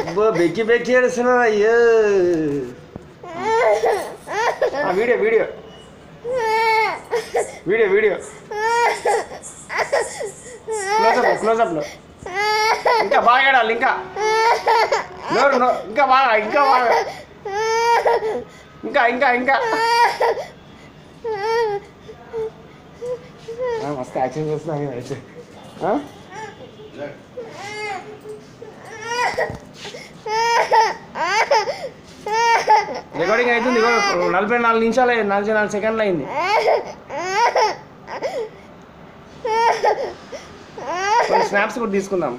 అబ్బో, Becky Becky ఏడుస్తున్నా అయ్యో ఆ, video video video video closeup క్లోజప్లో ఇంకా బాగా ఏడాలి ఇంకా నోరు నో ఇంకా బాగా ఇంకా బాగా ఇంకా ఇంకా ఇంకా మస్తు యాక్షన్ చేస్తున్నా అయితే రికార్డింగ్ అవుతుంది నలభై నాలుగు నిమిషాలు నలభై నాలుగు సెకండ్లు అయింది. స్నాప్స్ కూడా తీసుకుందాం.